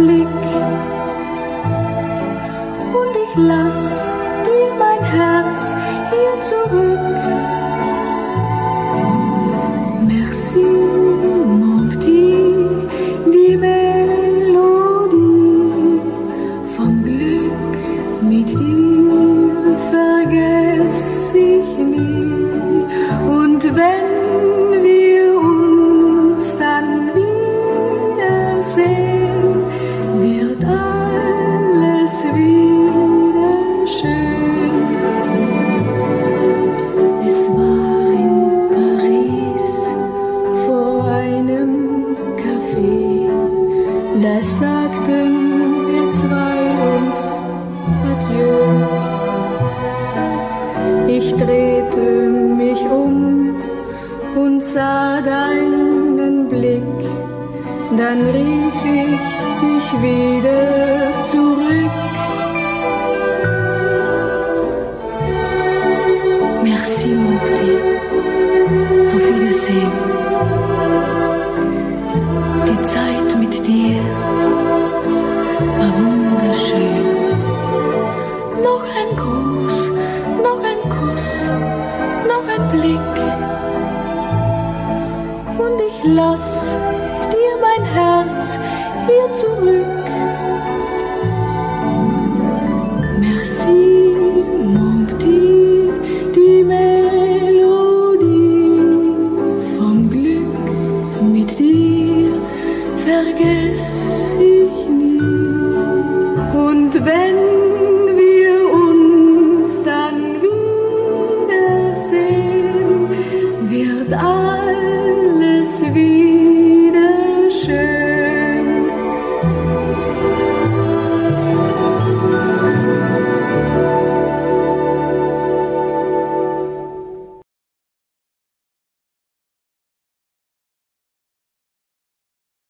Blick. Und ich lass Es war in Paris vor einem Café, da sagten wir zwei uns Adieu. Ich drehte mich um und sah deinen Blick, dann rief ich dich wieder Merci, mon petit. Auf Wiedersehen. Die Zeit mit dir war wunderschön. Noch ein Gruß, noch ein Kuss, noch ein Blick. Und ich lass dir mein Herz hier zurück. alles wie